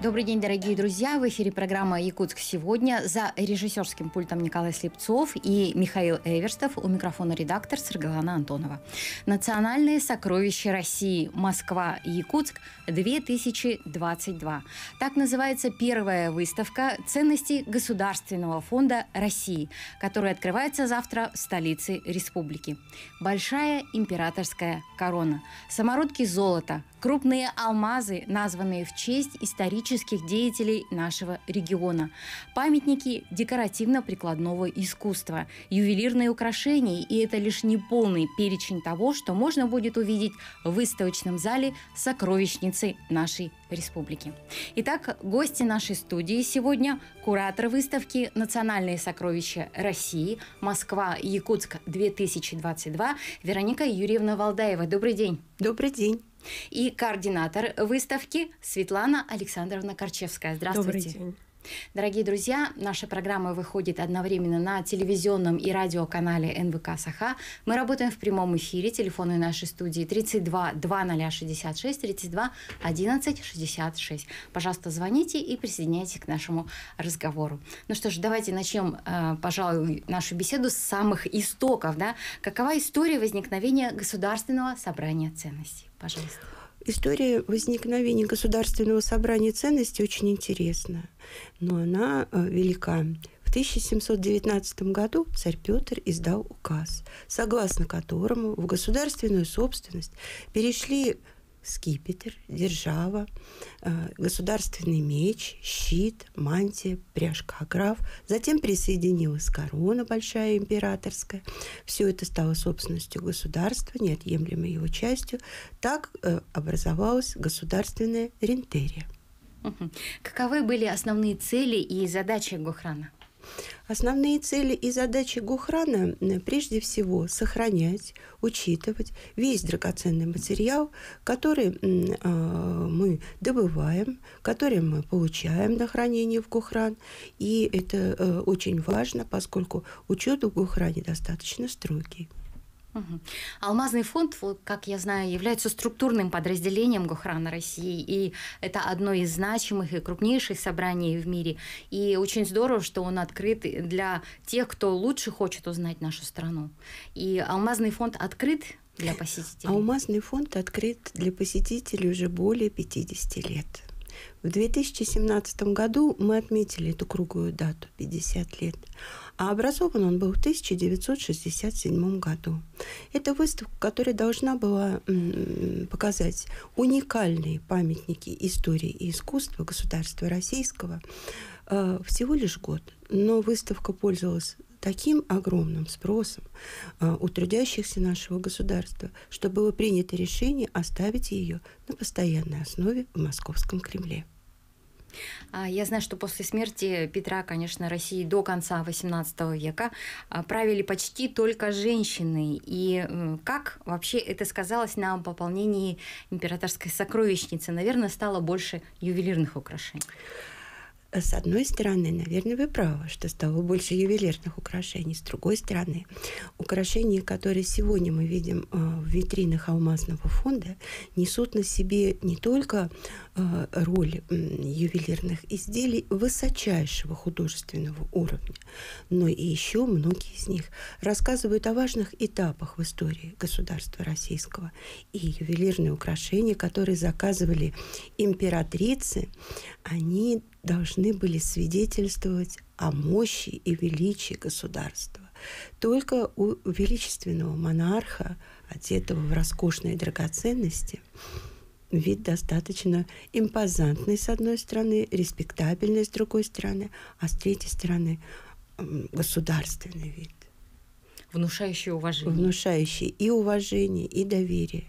Добрый день, дорогие друзья! В эфире программа «Якутск сегодня». За режиссерским пультом Николай Слепцов и Михаил Эверстов. У микрофона редактор Саргалана Антонова. Национальные сокровища России. Москва Якутск 2022. Так называется первая выставка ценностей Государственного фонда России, которая открывается завтра в столице республики. Большая императорская корона. Самородки золота, крупные алмазы, названные в честь исторических деятелей нашего региона, памятники декоративно-прикладного искусства, ювелирные украшения, и это лишь неполный перечень того, что можно будет увидеть в выставочном зале сокровищницы нашей республики. Итак, гости нашей студии сегодня – куратор выставки «Национальные сокровища России. Москва. Якутск. 2022» Вероника Юрьевна Валдаева. Добрый день. Добрый день и координатор выставки Светлана Александровна Корчевская. Здравствуйте. Добрый день. Дорогие друзья, наша программа выходит одновременно на телевизионном и радиоканале НВК Саха. Мы работаем в прямом эфире. Телефоны нашей студии 32 2066 32 11 66. Пожалуйста, звоните и присоединяйтесь к нашему разговору. Ну что ж, давайте начнем, э, пожалуй, нашу беседу с самых истоков. Да? Какова история возникновения Государственного собрания ценностей? Пожалуйста. История возникновения Государственного собрания ценностей очень интересна, но она э, велика. В 1719 году царь Петр издал указ, согласно которому в государственную собственность перешли скипетр, держава, э, государственный меч, щит, мантия, пряжка граф. Затем присоединилась корона большая императорская. Все это стало собственностью государства, неотъемлемой его частью. Так э, образовалась государственная рентерия. Каковы были основные цели и задачи Гохрана? Основные цели и задачи Гухрана прежде всего сохранять, учитывать весь драгоценный материал, который а, мы добываем, который мы получаем на хранение в Гухран. И это э, очень важно, поскольку учет в Гухране достаточно строгий. Алмазный фонд, как я знаю, является структурным подразделением Гохрана России, и это одно из значимых и крупнейших собраний в мире. И очень здорово, что он открыт для тех, кто лучше хочет узнать нашу страну. И Алмазный фонд открыт для посетителей? Алмазный фонд открыт для посетителей уже более 50 лет. В 2017 году мы отметили эту круглую дату, 50 лет. А образован он был в 1967 году. Это выставка, которая должна была показать уникальные памятники истории и искусства государства российского э, всего лишь год. Но выставка пользовалась таким огромным спросом э, у трудящихся нашего государства, что было принято решение оставить ее на постоянной основе в Московском Кремле. А, я знаю, что после смерти Петра, конечно, России до конца XVIII века а, правили почти только женщины. И как вообще это сказалось на пополнении императорской сокровищницы? Наверное, стало больше ювелирных украшений. С одной стороны, наверное, вы правы, что стало больше ювелирных украшений. С другой стороны, украшения, которые сегодня мы видим э, в витринах алмазного фонда, несут на себе не только э, роль ювелирных изделий высочайшего художественного уровня, но и еще многие из них рассказывают о важных этапах в истории государства российского. И ювелирные украшения, которые заказывали императрицы, они должны были свидетельствовать о мощи и величии государства. Только у величественного монарха, одетого в роскошные драгоценности, вид достаточно импозантный с одной стороны, респектабельный с другой стороны, а с третьей стороны государственный вид. Внушающий уважение. Внушающий и уважение, и доверие.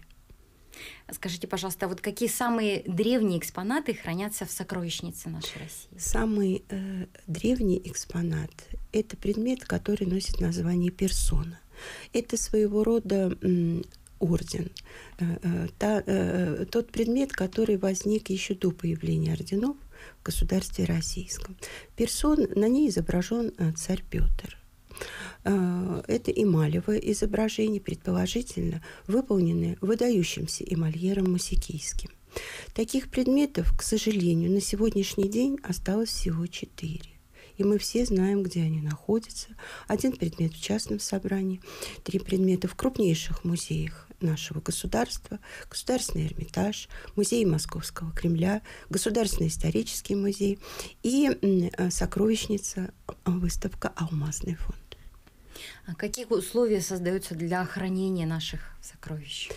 Скажите, пожалуйста, вот какие самые древние экспонаты хранятся в сокровищнице нашей России? Самый э, древний экспонат – это предмет, который носит название персона. Это своего рода э, орден. Э, э, та, э, тот предмет, который возник еще до появления орденов в государстве российском. Персон, на ней изображен э, царь Петр. Э, это эмалевое изображение, предположительно выполненное выдающимся эмальером Мусикийским. Таких предметов, к сожалению, на сегодняшний день осталось всего четыре и мы все знаем, где они находятся. Один предмет в частном собрании, три предмета в крупнейших музеях нашего государства, Государственный Эрмитаж, Музей Московского Кремля, Государственный исторический музей и э, сокровищница, э, выставка «Алмазный фонд». А какие условия создаются для хранения наших сокровищ?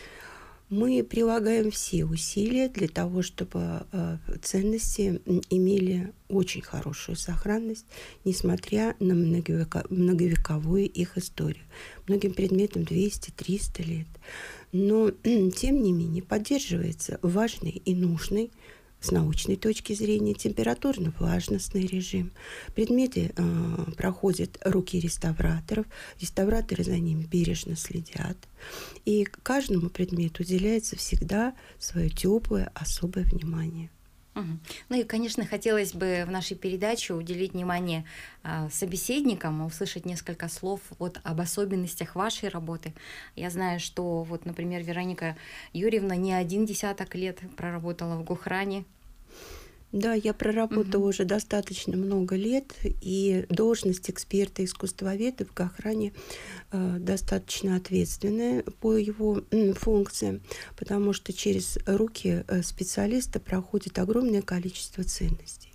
Мы прилагаем все усилия для того, чтобы э, ценности имели очень хорошую сохранность, несмотря на многовековую их историю. Многим предметам 200-300 лет. Но, тем не менее, поддерживается важный и нужный с научной точки зрения температурно-влажностный режим. Предметы э, проходят руки реставраторов, реставраторы за ними бережно следят. И каждому предмету уделяется всегда свое теплое, особое внимание. Ну и, конечно, хотелось бы в нашей передаче уделить внимание э, собеседникам, услышать несколько слов вот об особенностях вашей работы. Я знаю, что вот, например, Вероника Юрьевна не один десяток лет проработала в Гухране, да, я проработала угу. уже достаточно много лет, и должность эксперта-искусствоведа в Гохране э, достаточно ответственная по его э, функциям, потому что через руки э, специалиста проходит огромное количество ценностей.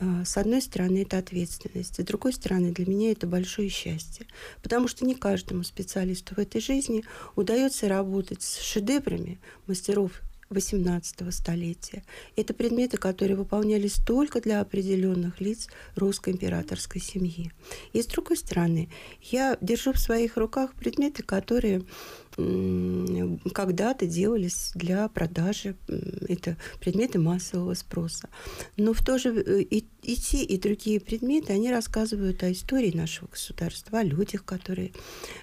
Э, с одной стороны, это ответственность, с другой стороны, для меня это большое счастье, потому что не каждому специалисту в этой жизни удается работать с шедеврами мастеров XVIII столетия. Это предметы, которые выполнялись только для определенных лиц русской императорской семьи. И с другой стороны, я держу в своих руках предметы, которые когда-то делались для продажи. Это предметы массового спроса. Но в то же э, и, и те, и другие предметы, они рассказывают о истории нашего государства, о людях, которые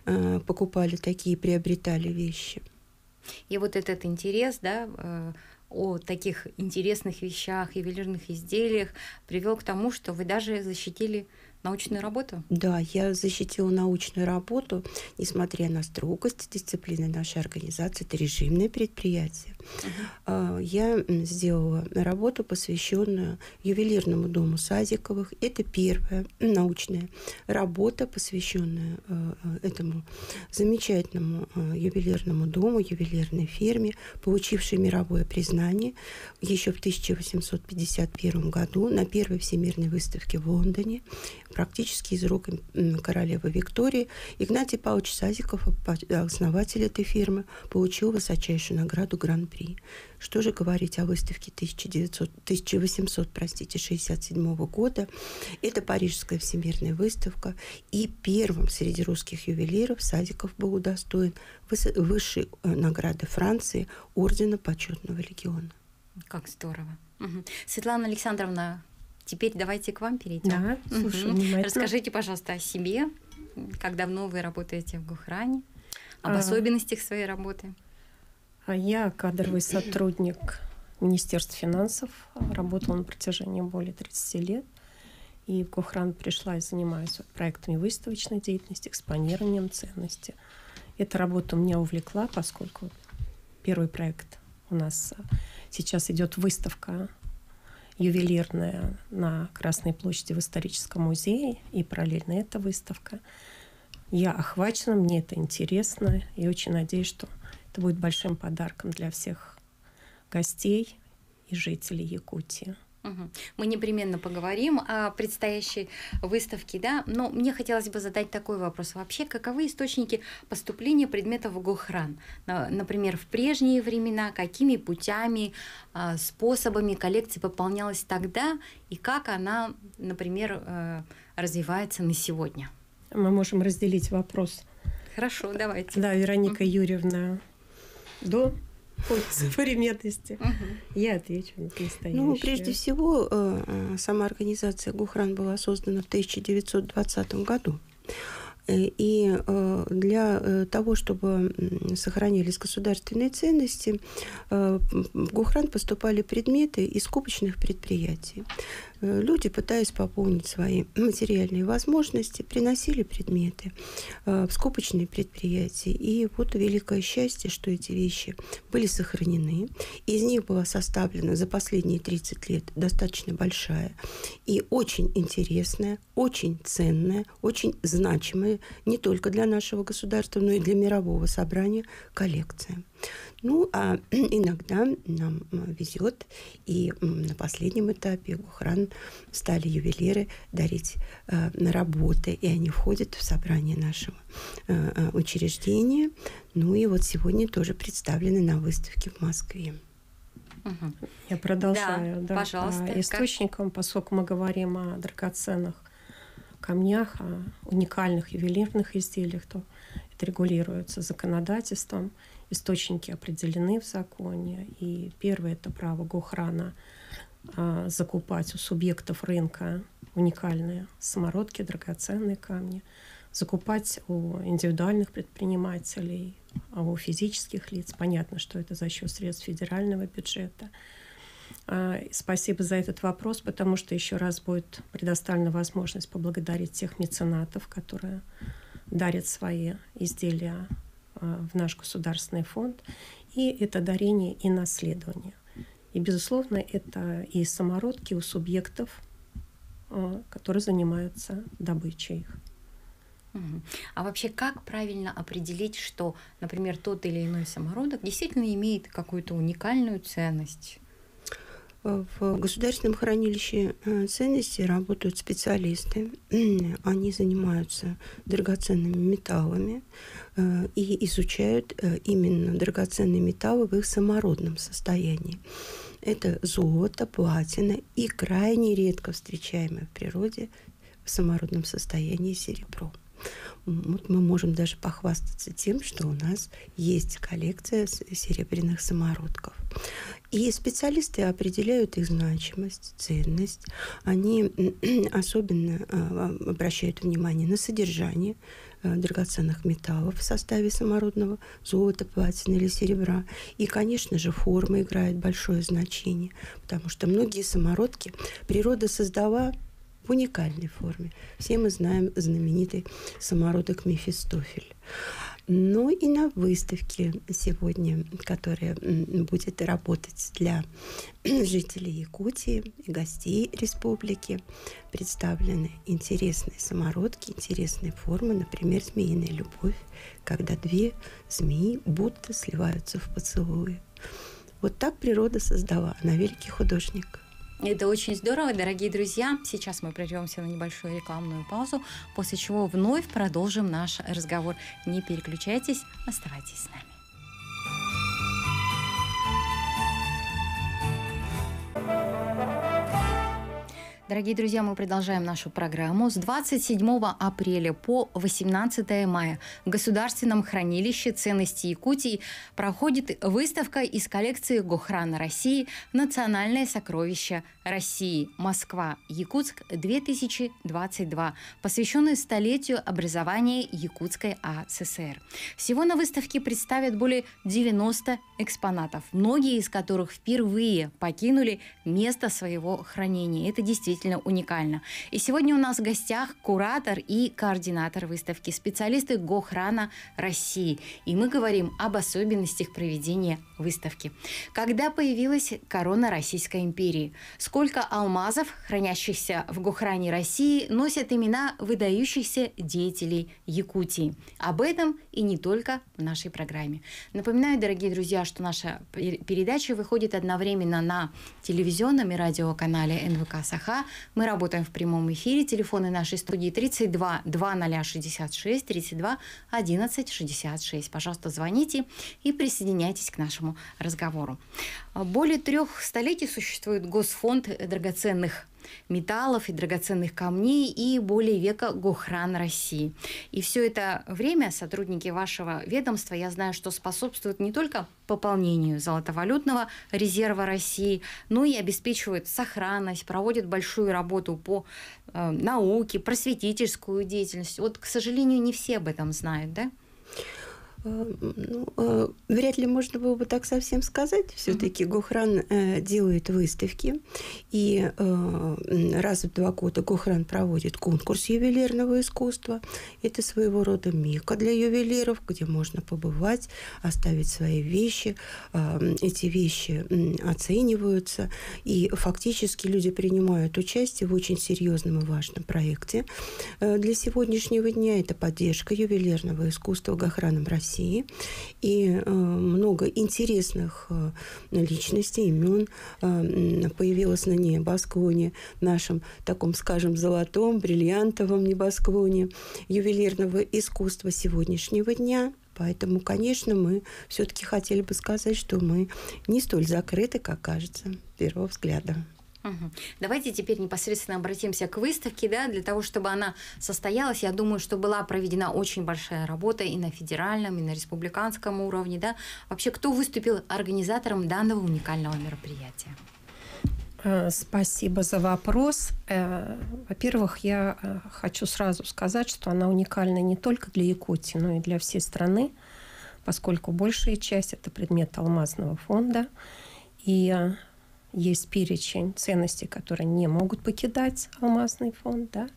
э, покупали такие, приобретали вещи. И вот этот интерес, да, э, о таких интересных вещах, ювелирных изделиях привел к тому, что вы даже защитили научную работу? Да, я защитила научную работу, несмотря на строгость дисциплины нашей организации. Это режимное предприятие. Uh-huh. Я сделала работу, посвященную ювелирному дому Сазиковых. Это первая научная работа, посвященная э, э, этому замечательному ювелирному дому, ювелирной фирме, получившей мировое признание еще в 1851 году на первой всемирной выставке в Лондоне практически из рук королевы Виктории. Игнатий Павлович Сазиков, основатель этой фирмы, получил высочайшую награду Гран-при. Что же говорить о выставке 1900, 1800, простите, 67 года? Это Парижская всемирная выставка. И первым среди русских ювелиров Садиков был удостоен высшей э, награды Франции Ордена Почетного легиона. Как здорово. Светлана Александровна, Теперь давайте к вам перейдем. Да, слушай, угу. Расскажите, пожалуйста, о себе, как давно вы работаете в Гухране, об а, особенностях своей работы. А я кадровый сотрудник Министерства финансов, работала на протяжении более 30 лет. И в Гухран пришла и занимаюсь проектами выставочной деятельности, экспонированием ценности. Эта работа меня увлекла, поскольку первый проект у нас сейчас идет выставка ювелирная на Красной площади в историческом музее, и параллельно эта выставка. Я охвачена, мне это интересно, и очень надеюсь, что это будет большим подарком для всех гостей и жителей Якутии. Мы непременно поговорим о предстоящей выставке, да, но мне хотелось бы задать такой вопрос. Вообще, каковы источники поступления предметов в Гохран? Например, в прежние времена, какими путями, а, способами коллекция пополнялась тогда и как она, например, э, развивается на сегодня? Мы можем разделить вопрос. Хорошо, давайте. Да, Вероника Юрьевна до современности. Я отвечу на настоящее. Ну, прежде всего, э, э, сама организация Гухран была создана в 1920 году. И для того, чтобы сохранились государственные ценности, в Гухран поступали предметы из скупочных предприятий. Э, люди, пытаясь пополнить свои материальные возможности, приносили предметы э, в скупочные предприятия. И вот великое счастье, что эти вещи были сохранены. Из них была составлена за последние 30 лет достаточно большая и очень интересная, очень ценная, очень значимая не только для нашего государства, но и для мирового собрания коллекция. Ну, а иногда нам везет, и на последнем этапе Гухран стали ювелиры дарить э, на работы, и они входят в собрание нашего э, э, учреждения. Ну и вот сегодня тоже представлены на выставке в Москве. Я продолжаю. Да, да, пожалуйста. По источникам, поскольку мы говорим о драгоценных камнях, о уникальных ювелирных изделиях, то это регулируется законодательством источники определены в законе. И первое – это право Гохрана а, закупать у субъектов рынка уникальные самородки, драгоценные камни, закупать у индивидуальных предпринимателей, а у физических лиц. Понятно, что это за счет средств федерального бюджета. А, спасибо за этот вопрос, потому что еще раз будет предоставлена возможность поблагодарить тех меценатов, которые дарят свои изделия в наш государственный фонд, и это дарение и наследование. И, безусловно, это и самородки у субъектов, э, которые занимаются добычей их. А вообще, как правильно определить, что, например, тот или иной самородок действительно имеет какую-то уникальную ценность? В государственном хранилище э, ценностей работают специалисты. Они занимаются драгоценными металлами э, и изучают э, именно драгоценные металлы в их самородном состоянии. Это золото, платина и крайне редко встречаемое в природе в самородном состоянии серебро. Вот мы можем даже похвастаться тем, что у нас есть коллекция серебряных самородков. И специалисты определяют их значимость, ценность. Они особенно а, обращают внимание на содержание а, драгоценных металлов в составе самородного золота, платины или серебра. И, конечно же, форма играет большое значение, потому что многие самородки природа создала в уникальной форме. Все мы знаем знаменитый самородок Мефистофель. Ну и на выставке сегодня, которая будет работать для жителей Якутии и гостей республики, представлены интересные самородки, интересные формы, например, змеиная любовь, когда две змеи будто сливаются в поцелуе. Вот так природа создала. Она великий художник. Это очень здорово, дорогие друзья. Сейчас мы прервемся на небольшую рекламную паузу, после чего вновь продолжим наш разговор. Не переключайтесь, оставайтесь с нами. Дорогие друзья, мы продолжаем нашу программу. С 27 апреля по 18 мая в Государственном хранилище ценностей Якутии проходит выставка из коллекции Гохрана России «Национальное сокровище России. Москва. Якутск. 2022», посвященная столетию образования Якутской АССР. Всего на выставке представят более 90 экспонатов, многие из которых впервые покинули место своего хранения. Это действительно действительно уникально. И сегодня у нас в гостях куратор и координатор выставки, специалисты Гохрана России. И мы говорим об особенностях проведения выставки. Когда появилась корона Российской империи? Сколько алмазов, хранящихся в Гохране России, носят имена выдающихся деятелей Якутии? Об этом и не только в нашей программе. Напоминаю, дорогие друзья, что наша передача выходит одновременно на телевизионном и радиоканале НВК «Саха», мы работаем в прямом эфире. Телефоны нашей студии 32 2066 32 11 66. Пожалуйста, звоните и присоединяйтесь к нашему разговору. Более трех столетий существует Госфонд драгоценных металлов и драгоценных камней и более века Гохран России. И все это время сотрудники вашего ведомства, я знаю, что способствуют не только пополнению золотовалютного резерва России, но и обеспечивают сохранность, проводят большую работу по э, науке, просветительскую деятельность. Вот, к сожалению, не все об этом знают, да? Э, ну, э, вряд ли можно было бы так совсем сказать. Все-таки. Гохран э, делает выставки, и раз в два года Гохран проводит конкурс ювелирного искусства. Это своего рода мека для ювелиров, где можно побывать, оставить свои вещи. Эти вещи оцениваются, и фактически люди принимают участие в очень серьезном и важном проекте. Для сегодняшнего дня это поддержка ювелирного искусства Гохраном России России. И э, много интересных э, личностей, имен э, появилось на небосклоне, нашем таком, скажем, золотом, бриллиантовом небосклоне ювелирного искусства сегодняшнего дня. Поэтому, конечно, мы все-таки хотели бы сказать, что мы не столь закрыты, как кажется, с первого взгляда. Давайте теперь непосредственно обратимся к выставке, да, для того, чтобы она состоялась. Я думаю, что была проведена очень большая работа и на федеральном, и на республиканском уровне, да. Вообще, кто выступил организатором данного уникального мероприятия? Э, спасибо за вопрос. Э, во-первых, я э, хочу сразу сказать, что она уникальна не только для Якутии, но и для всей страны, поскольку большая часть это предмет алмазного фонда. И есть перечень ценностей, которые не могут покидать алмазный фонд. Да?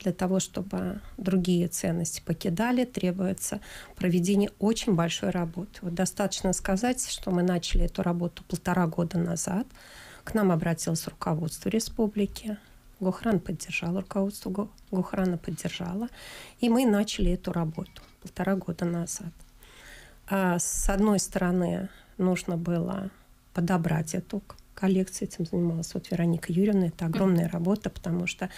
Для того, чтобы другие ценности покидали, требуется проведение очень большой работы. Вот достаточно сказать, что мы начали эту работу полтора года назад. К нам обратилось руководство республики. Гохран поддержал, руководство Гохрана поддержало. И мы начали эту работу полтора года назад. А с одной стороны, нужно было подобрать эту коллекции этим занималась вот Вероника Юрьевна. Это огромная работа, потому что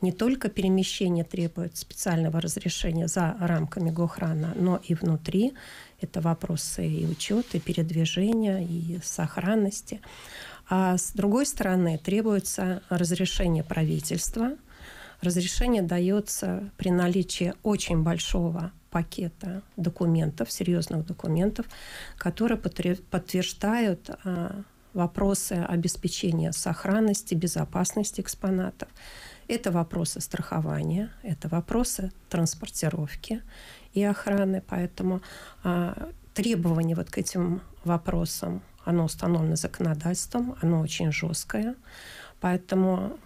не только перемещение требует специального разрешения за рамками Гохрана, но и внутри. Это вопросы и учета, и передвижения, и сохранности. А с другой стороны, требуется разрешение правительства. Разрешение дается при наличии очень большого пакета документов, серьезных документов, которые подтверждают а, вопросы обеспечения сохранности, безопасности экспонатов. Это вопросы страхования, это вопросы транспортировки и охраны. Поэтому а, требование вот к этим вопросам, оно установлено законодательством, оно очень жесткое. Поэтому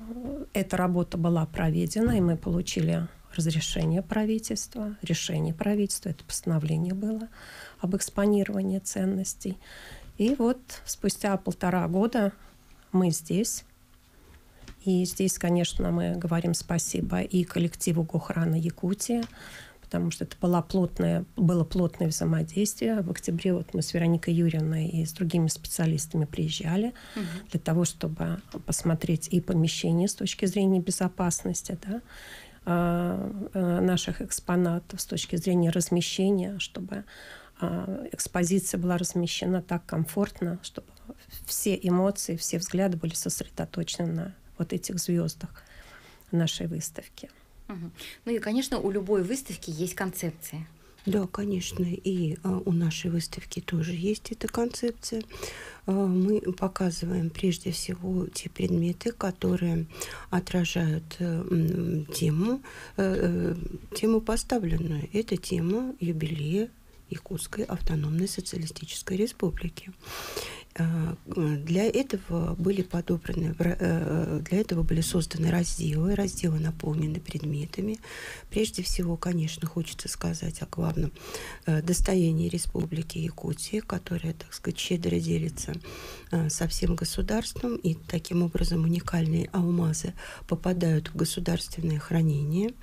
эта работа была проведена, и мы получили разрешение правительства, решение правительства, это постановление было об экспонировании ценностей. И вот спустя полтора года мы здесь. И здесь, конечно, мы говорим спасибо и коллективу Гохрана Якутия, потому что это было плотное, было плотное взаимодействие. В октябре вот мы с Вероникой Юрьевной и с другими специалистами приезжали угу. для того, чтобы посмотреть и помещение с точки зрения безопасности, да, а, а, наших экспонатов с точки зрения размещения, чтобы экспозиция была размещена так комфортно, чтобы все эмоции, все взгляды были сосредоточены на вот этих звездах нашей выставки. Угу. Ну и, конечно, у любой выставки есть концепция. Да, конечно, и а, у нашей выставки тоже есть эта концепция. А, мы показываем прежде всего те предметы, которые отражают э, тему, э, э, тему поставленную. Это тема юбилея Якутской автономной социалистической республики. Э, для этого были подобраны, э, для этого были созданы разделы. Разделы наполнены предметами. Прежде всего, конечно, хочется сказать о главном э, достоянии Республики Якутия, которое, так сказать, щедро делится со всем государством. И таким образом уникальные алмазы попадают в государственное хранение.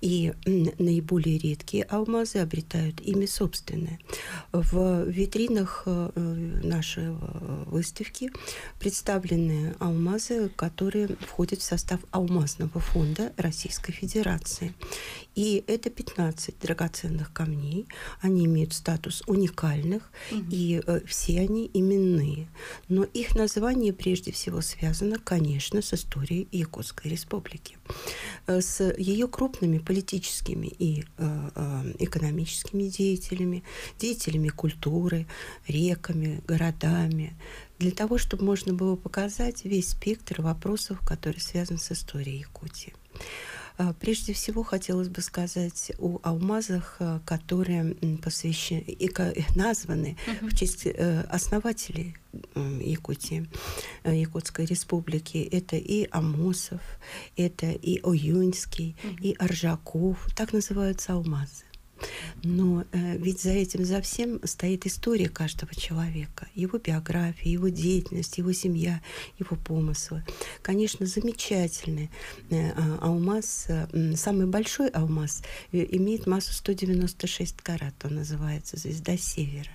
И наиболее редкие алмазы обретают имя собственное. В витринах нашего выставки представлены алмазы, которые входят в состав алмазного фонда Российской Федерации. И это 15 драгоценных камней. Они имеют статус уникальных, угу. и э, все они именные. Но их название прежде всего связано, конечно, с историей Якутской Республики. Э, с ее крупными политическими и э, э, экономическими деятелями, деятелями культуры, реками, городами, для того, чтобы можно было показать весь спектр вопросов, которые связаны с историей Якутии. А, прежде всего хотелось бы сказать о алмазах, а, которые посвящены и названы угу. в честь э, основателей Якутии, э, Якутской республики. Это и Амосов, это и Оюньский, угу. и Аржаков. Так называются алмазы. Но э, ведь за этим, за всем стоит история каждого человека, его биография, его деятельность, его семья, его помыслы. Конечно, замечательный э, а, алмаз, э, самый большой алмаз э, имеет массу 196 карат, он называется «Звезда Севера».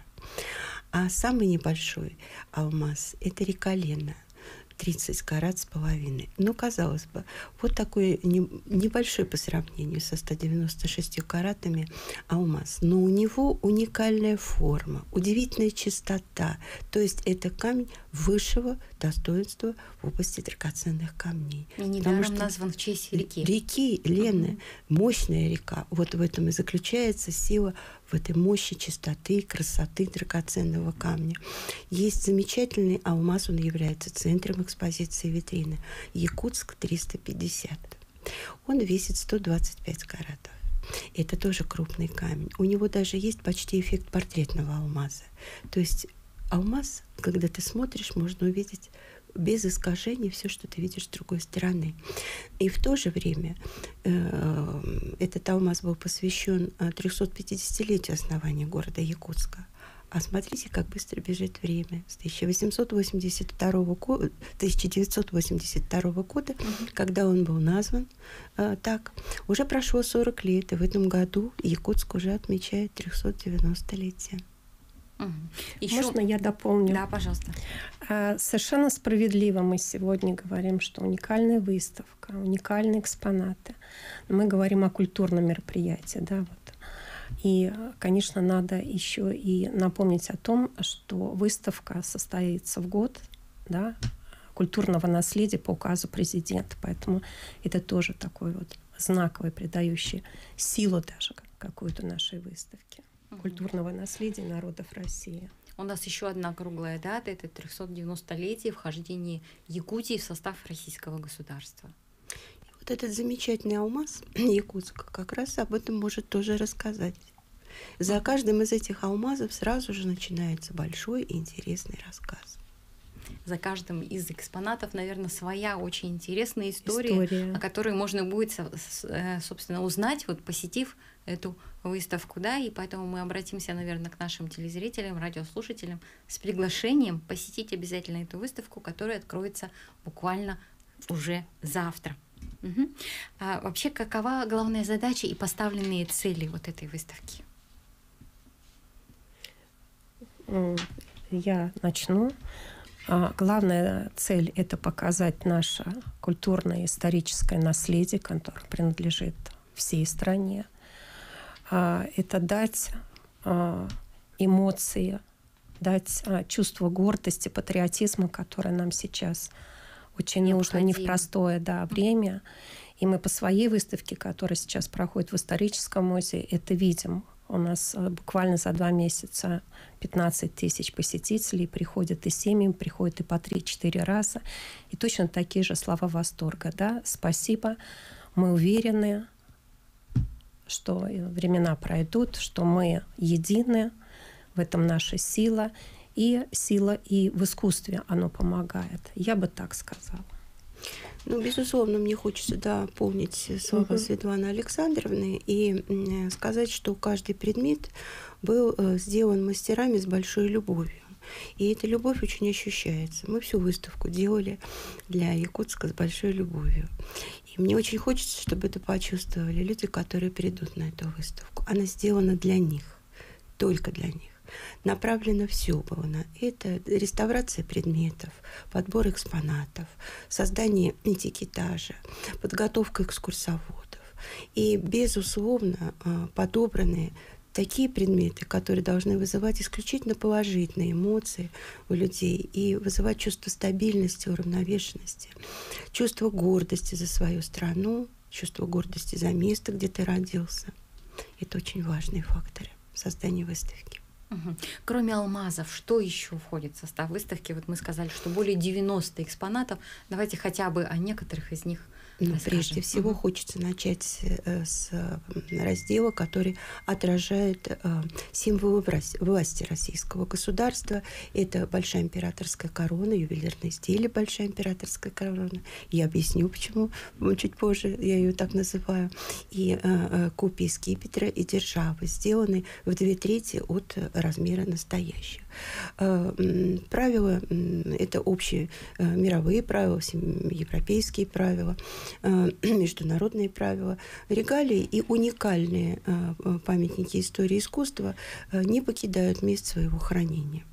А самый небольшой алмаз – это река Лена – 30 карат с половиной. Ну, казалось бы, вот такой не, небольшой по сравнению со 196 каратами алмаз. Но у него уникальная форма, удивительная чистота. То есть это камень высшего достоинства в области драгоценных камней. И недаром что назван в честь реки. Реки, Лены, uh-huh. мощная река. Вот в этом и заключается сила в этой мощи, чистоты, красоты драгоценного камня. Есть замечательный алмаз, он является центром экспозиции витрины. Якутск 350. Он весит 125 каратов. Это тоже крупный камень. У него даже есть почти эффект портретного алмаза. То есть алмаз, когда ты смотришь, можно увидеть без искажений все, что ты видишь с другой стороны. И в то же время э, этот алмаз был посвящен 350-летию э, основания города Якутска. А смотрите, как быстро бежит время. С 1882 года, 1982 года, угу. когда он был назван э, так, уже прошло 40 лет, и в этом году Якутск уже отмечает 390-летие. Угу. Еще... Можно я дополню? Да, пожалуйста. А, совершенно справедливо мы сегодня говорим, что уникальная выставка, уникальные экспонаты. Мы говорим о культурном мероприятии, да, вот. И, конечно, надо еще и напомнить о том, что выставка состоится в год, да, культурного наследия по указу президента. Поэтому это тоже такой вот знаковый, придающий силу даже какую-то нашей выставке культурного наследия народов России. У нас еще одна круглая дата – это 390-летие вхождения Якутии в состав российского государства. И вот этот замечательный алмаз Якутска как раз об этом может тоже рассказать. За каждым из этих алмазов сразу же начинается большой и интересный рассказ за каждым из экспонатов, наверное, своя очень интересная история, история. о которой можно будет, э, собственно, узнать, вот посетив эту выставку, да, и поэтому мы обратимся, наверное, к нашим телезрителям, радиослушателям с приглашением посетить обязательно эту выставку, которая откроется буквально уже завтра. Угу. А вообще, какова главная задача и поставленные цели вот этой выставки? Я начну. А, главная цель – это показать наше культурное историческое наследие, которое принадлежит всей стране. А, это дать а, эмоции, дать чувство гордости, патриотизма, которое нам сейчас очень нужно не в простое да, время. И мы по своей выставке, которая сейчас проходит в историческом музее, это видим. У нас буквально за два месяца 15 тысяч посетителей приходят и семьи, приходят и по 3-4 раза. И точно такие же слова восторга. Да? Спасибо, мы уверены, что времена пройдут, что мы едины, в этом наша сила. И сила и в искусстве оно помогает. Я бы так сказала. Ну, безусловно, мне хочется дополнить слова uh-huh. Светланы Александровны и сказать, что каждый предмет был э, сделан мастерами с большой любовью. И эта любовь очень ощущается. Мы всю выставку делали для Якутска с большой любовью. И мне очень хочется, чтобы это почувствовали люди, которые придут на эту выставку. Она сделана для них, только для них. направлено все было на это. Реставрация предметов, подбор экспонатов, создание этикетажа, подготовка экскурсоводов. И, безусловно, а, подобранные такие предметы, которые должны вызывать исключительно положительные эмоции у людей и вызывать чувство стабильности, уравновешенности, чувство гордости за свою страну, чувство гордости за место, где ты родился. Это очень важные факторы в создании выставки. Кроме алмазов, что еще входит в состав выставки? Вот мы сказали, что более 90 экспонатов. Давайте хотя бы о некоторых из них ну, прежде всего хочется начать э, с раздела, который отражает э, символы власти российского государства. Это большая императорская корона, ювелирные изделия большая императорская корона. Я объясню, почему чуть позже я ее так называю. И э, копии скипетра и державы сделаны в две трети от размера настоящих. Правила — это общие мировые правила, европейские правила. Э, международные правила, регалии и уникальные э, памятники истории искусства э, не покидают мест своего хранения.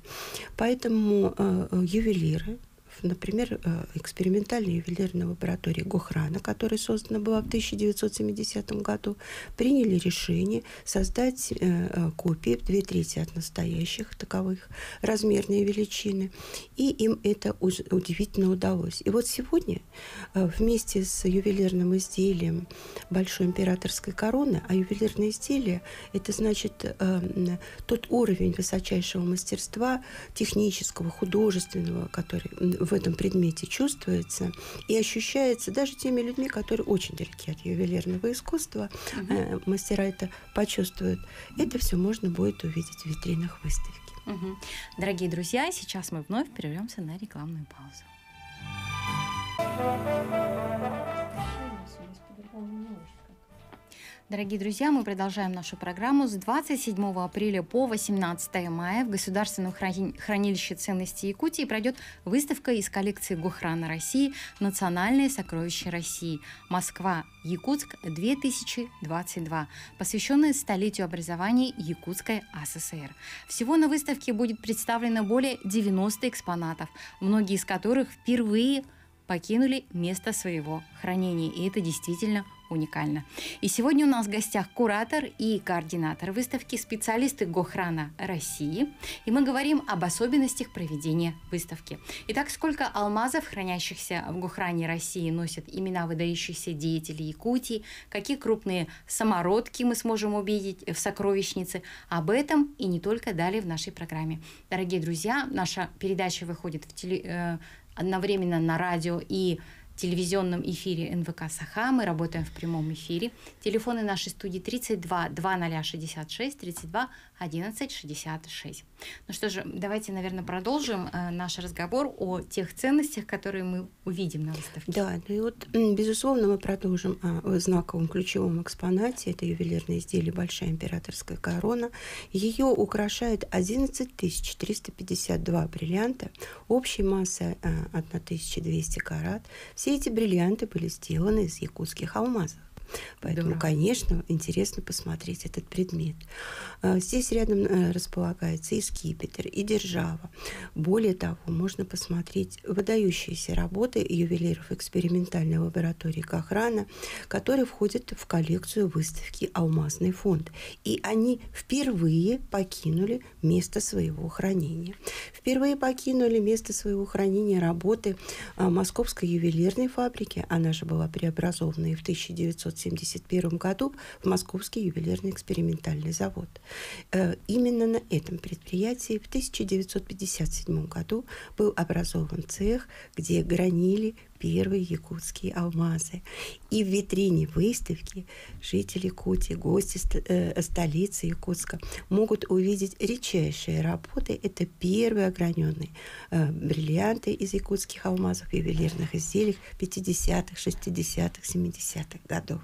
Поэтому ювелиры, например, э, экспериментальная ювелирная лаборатория Гохрана, которая создана была в 1970 году, приняли решение создать э, э, копии, две трети от настоящих таковых, размерные величины, и им это удивительно удалось. И вот сегодня вместе с ювелирным изделием Большой императорской короны, а ювелирное изделие – это значит тот уровень высочайшего мастерства, технического, художественного, который в этом предмете чувствуется и ощущается даже теми людьми, которые очень далеки от ювелирного искусства, угу. э, мастера это почувствуют. Это все можно будет увидеть в витринах выставки. Угу. Дорогие друзья, сейчас мы вновь прервемся на рекламную паузу. Дорогие друзья, мы продолжаем нашу программу. С 27 апреля по 18 мая в Государственном хранилище ценностей Якутии пройдет выставка из коллекции Гохрана России «Национальные сокровища России. Москва. Якутск 2022», посвященная столетию образования Якутской АССР. Всего на выставке будет представлено более 90 экспонатов, многие из которых впервые покинули место своего хранения. И это действительно уникально. И сегодня у нас в гостях куратор и координатор выставки, специалисты Гохрана России. И мы говорим об особенностях проведения выставки. Итак, сколько алмазов, хранящихся в Гохране России, носят имена выдающихся деятелей Якутии, какие крупные самородки мы сможем увидеть в сокровищнице. Об этом и не только далее в нашей программе. Дорогие друзья, наша передача выходит в теле, э, одновременно на радио и телевизионном эфире НВК «Саха». Мы работаем в прямом эфире. Телефоны нашей студии 32 2066 32 11 66. Ну что же, давайте, наверное, продолжим э, наш разговор о тех ценностях, которые мы увидим на выставке. Да, ну и вот, безусловно, мы продолжим о знаковом ключевом экспонате. Это ювелирное изделие «Большая императорская корона». Ее украшает 11 352 бриллианта, общей массой 1200 карат. Все эти бриллианты были сделаны из якутских алмазов. Поэтому, да. конечно, интересно посмотреть этот предмет. А, здесь рядом э, располагается и скипетр, и держава. Более того, можно посмотреть выдающиеся работы ювелиров экспериментальной лаборатории Кохрана, которые входят в коллекцию выставки «Алмазный фонд». И они впервые покинули место своего хранения. Впервые покинули место своего хранения работы а, Московской ювелирной фабрики. Она же была преобразована и в 1900 1971 году в Московский ювелирный экспериментальный завод. Э, именно на этом предприятии в 1957 году был образован цех, где гранили первые якутские алмазы. И в витрине выставки жители Кути, гости э, столицы Якутска могут увидеть редчайшие работы. Это первые ограненные э, бриллианты из якутских алмазов, ювелирных изделий 50-х, 60-х, 70-х годов.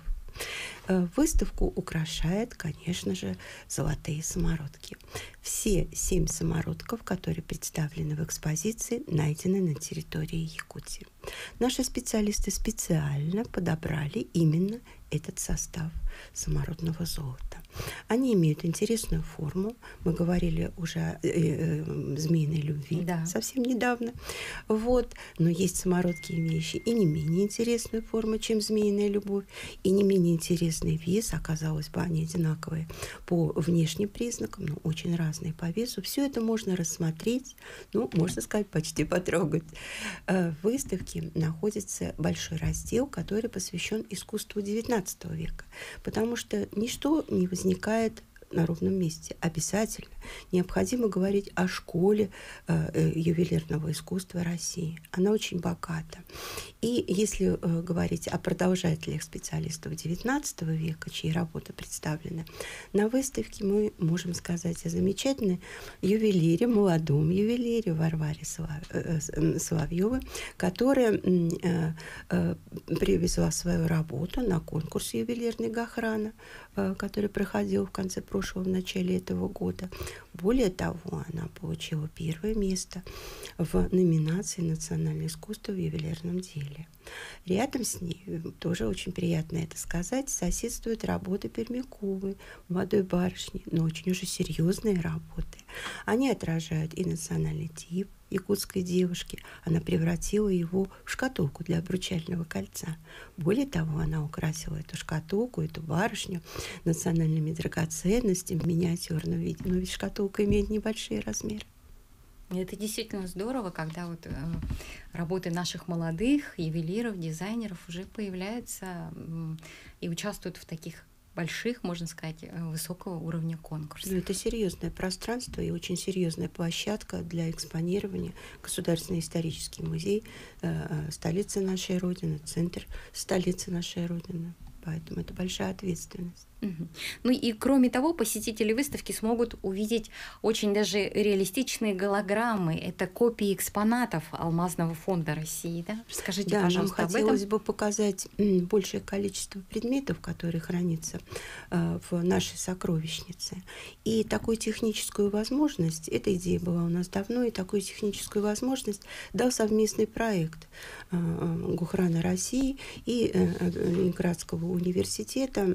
Э, выставку украшает, конечно же, золотые самородки. Все семь самородков, которые представлены в экспозиции, найдены на территории Якутии. Наши специалисты специально подобрали именно этот состав самородного золота. Они имеют интересную форму. Мы говорили уже о э, э, змеиной любви да. совсем недавно. Вот. Но есть самородки, имеющие и не менее интересную форму, чем змеиная любовь, и не менее интересный вес. Оказалось бы, они одинаковые по внешним признакам, но очень разные по весу. Все это можно рассмотреть, ну, можно сказать, почти потрогать. Э, в выставке находится большой раздел, который посвящен искусству XIX века, потому что ничто не возникает на ровном месте. Обязательно необходимо говорить о школе э, э, ювелирного искусства России. Она очень богата. И если э, говорить о продолжателях специалистов XIX века, чьи работы представлены на выставке, мы можем сказать о замечательной ювелире, молодом ювелире Варваре Соловьевой, которая привезла свою работу на конкурс ювелирный Гохрана, который проходил в конце прошлого, в начале этого года. Более того, она получила первое место в номинации «Национальное искусство в ювелирном деле». Рядом с ней, тоже очень приятно это сказать, соседствуют работы Пермяковой, молодой барышни, но очень уже серьезные работы. Они отражают и национальный тип, якутской девушки, она превратила его в шкатулку для обручального кольца. Более того, она украсила эту шкатулку, эту барышню национальными драгоценностями в миниатюрном виде. Но ведь шкатулка имеет небольшие размеры. Это действительно здорово, когда вот э, работы наших молодых ювелиров, дизайнеров уже появляются э, и участвуют в таких больших, можно сказать, э, высокого уровня конкурсов. Ну, это серьезное пространство и очень серьезная площадка для экспонирования. Государственный исторический музей, э, э столица нашей Родины, центр столицы нашей Родины. Поэтому это большая ответственность. Ну и кроме того, посетители выставки смогут увидеть очень даже реалистичные голограммы. Это копии экспонатов Алмазного фонда России. Да? Скажите, да, пожалуйста, нам хотелось этом. бы показать большее количество предметов, которые хранятся э, в нашей сокровищнице. И такую техническую возможность, эта идея была у нас давно, и такую техническую возможность дал совместный проект э, э, Гухрана России и Ленинградского университета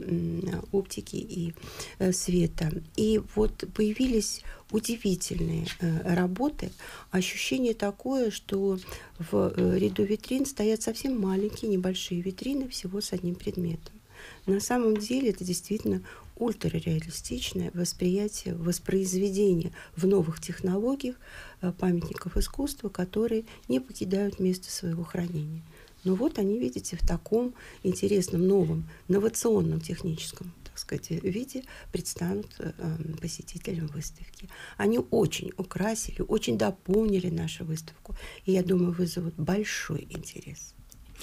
оптики и э, света. И вот появились удивительные э, работы. Ощущение такое, что в э, ряду витрин стоят совсем маленькие, небольшие витрины всего с одним предметом. На самом деле это действительно ультрареалистичное восприятие, воспроизведение в новых технологиях памятников искусства, которые не покидают место своего хранения. Но вот они, видите, в таком интересном, новом, новационном техническом сказать, виде предстанут э, посетителям выставки. Они очень украсили, очень дополнили нашу выставку, и я думаю, вызовут большой интерес.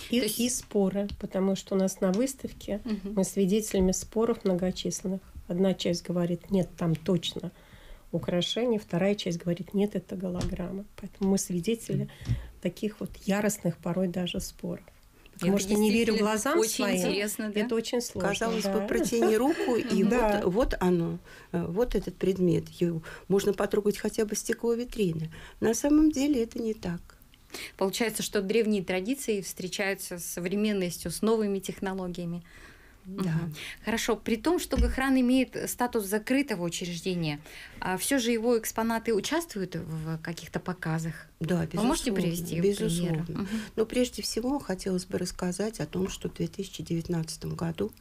И, есть... и споры, потому что у нас на выставке угу. мы свидетелями споров многочисленных. Одна часть говорит, нет, там точно украшение, вторая часть говорит, нет, это голограмма. Поэтому мы свидетели таких вот яростных порой даже споров. Потому что не верю глазам очень своим. Интересно, да? Это очень сложно. Казалось да. бы, протяни руку, и вот, вот оно, э, вот этот предмет. Можно потрогать хотя бы стекло витрины. На самом деле это не так. Получается, что древние традиции встречаются с современностью, с новыми технологиями. Да. Угу. Хорошо. При том, что Гохран имеет статус закрытого учреждения, а все же его экспонаты участвуют в каких-то показах? Да, безусловно. Вы можете привести Безусловно. Угу. Но прежде всего хотелось бы рассказать о том, что в 2019 году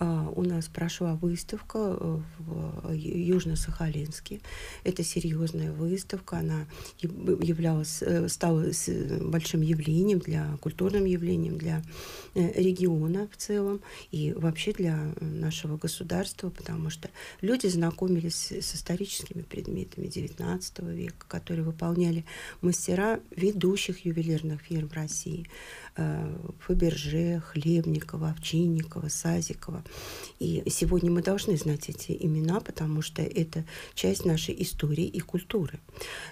э, у нас прошла выставка э, в Южно-Сахалинске. Это серьезная выставка, она являлась, э, стала большим явлением для культурным явлением для э, региона в целом и вообще для нашего государства, потому что люди знакомились с историческими предметами XIX века, которые выполняли мастера ведущих ювелирных фирм России. Э, Фаберже, Хлебникова, Овчинникова, Сазикова. И сегодня мы должны знать эти имена, потому что это часть нашей истории и культуры.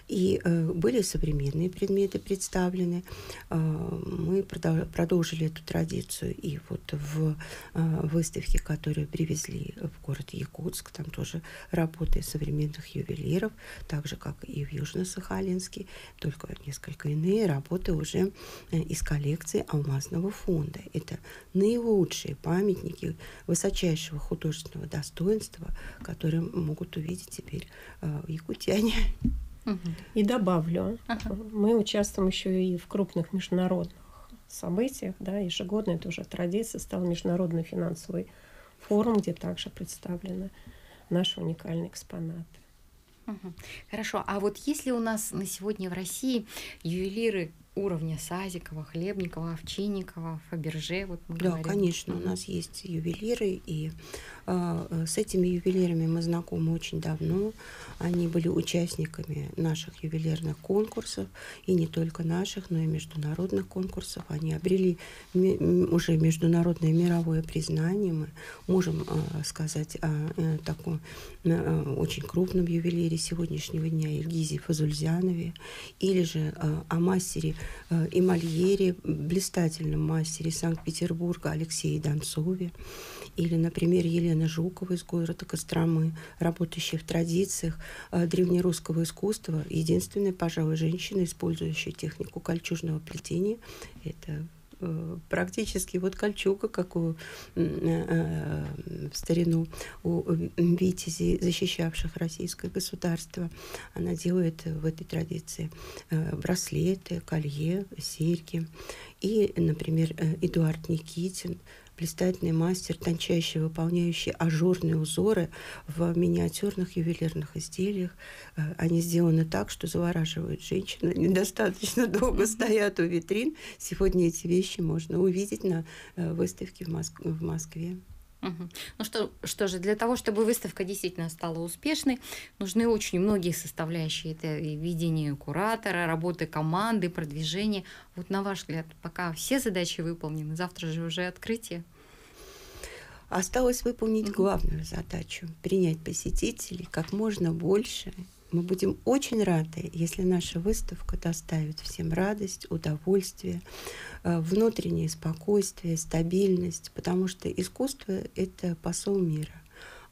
И э, были современные предметы представлены. Э, мы продолжили эту традицию и вот в выставки, которые привезли в город Якутск. Там тоже работы современных ювелиров, так же, как и в Южно-Сахалинске, только несколько иные работы уже э, из коллекции алмазного фонда. Это наилучшие памятники высочайшего художественного достоинства, которые могут увидеть теперь э, якутяне. И добавлю, ага. мы участвуем еще и в крупных международных событиях, да, ежегодно это уже традиция, стал международный финансовый форум, где также представлены наши уникальные экспонаты. Хорошо. А вот есть ли у нас на сегодня в России ювелиры уровня Сазикова, Хлебникова, Овчинникова, Фаберже? Вот мы да, говорим. конечно, у нас есть ювелиры, и э, с этими ювелирами мы знакомы очень давно. Они были участниками наших ювелирных конкурсов, и не только наших, но и международных конкурсов. Они обрели уже международное мировое признание. Мы можем э, сказать о э, таком э, очень крупном ювелире сегодняшнего дня Ильгизе Фазульзянове, или же э, о мастере э, Эмальере, блистательном мастере Санкт-Петербурга Алексее Донцове, или, например, Елена Жукова из города Костромы, работающая в традициях э, древнерусского искусства, единственная, пожалуй, женщина, использующая технику кольчужного плетения. Это практически вот кольчуга, как у, э, в старину у витязей, защищавших российское государство. Она делает в этой традиции браслеты, колье, серьги. И, например, Эдуард Никитин, блистательный мастер, тончайший, выполняющий ажурные узоры в миниатюрных ювелирных изделиях. Э, они сделаны так, что завораживают женщин. Они достаточно долго стоят у витрин. Сегодня эти вещи можно увидеть на э, выставке в, Моск... в Москве. Угу. Ну что, что же, для того, чтобы выставка действительно стала успешной, нужны очень многие составляющие. Это и ведение куратора, работы команды, продвижение. Вот на ваш взгляд, пока все задачи выполнены, завтра же уже открытие. Осталось выполнить угу. главную задачу – принять посетителей как можно больше мы будем очень рады, если наша выставка доставит всем радость, удовольствие, э, внутреннее спокойствие, стабильность, потому что искусство — это посол мира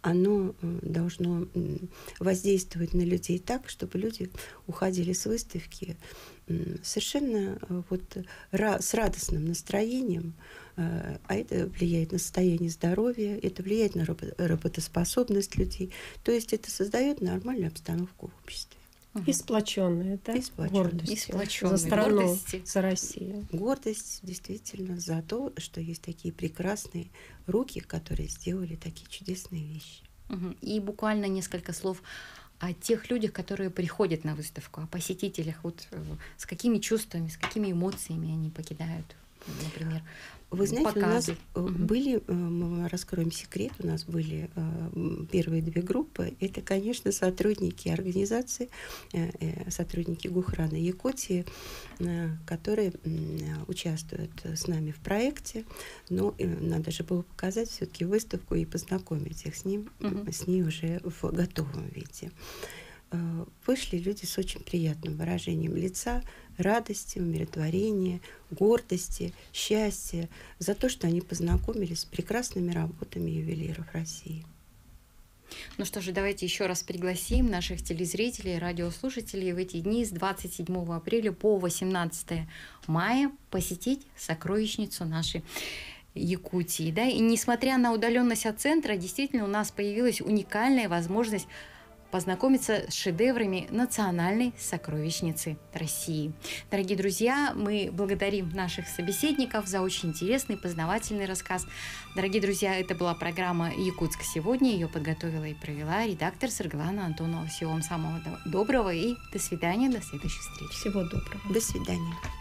оно э, должно воздействовать на людей так, чтобы люди уходили с выставки совершенно э, вот с радостным настроением, а это влияет на состояние здоровья, это влияет на работоспособность людей, то есть это создает нормальную обстановку в обществе. И сплоченная, да? И. И сплоченная. За страну, Гордости. за Россию. Гордость действительно за то, что есть такие прекрасные руки, которые сделали такие чудесные вещи. И буквально несколько слов о тех людях, которые приходят на выставку, о посетителях, вот э, с какими чувствами, с какими эмоциями они покидают, например, вы знаете, показы. у нас угу. были, э, мы раскроем секрет, у нас были первые две группы. Это, конечно, сотрудники организации, сотрудники Гухрана Якутии, которые участвуют с нами в проекте. Но надо же было показать все-таки выставку и познакомить их с ним, угу. с ней уже в готовом виде. Э, вышли люди с очень приятным выражением лица, радости, умиротворения, гордости, счастья за то, что они познакомились с прекрасными работами ювелиров России. Ну что же, давайте еще раз пригласим наших телезрителей, радиослушателей в эти дни с 27 апреля по 18 мая посетить сокровищницу нашей Якутии. Да? И несмотря на удаленность от центра, действительно у нас появилась уникальная возможность познакомиться с шедеврами национальной сокровищницы России. Дорогие друзья, мы благодарим наших собеседников за очень интересный познавательный рассказ. Дорогие друзья, это была программа «Якутск сегодня». Ее подготовила и провела редактор Сарглана Антонова. Всего вам самого доброго и до свидания, до следующих встреч. Всего доброго. До свидания.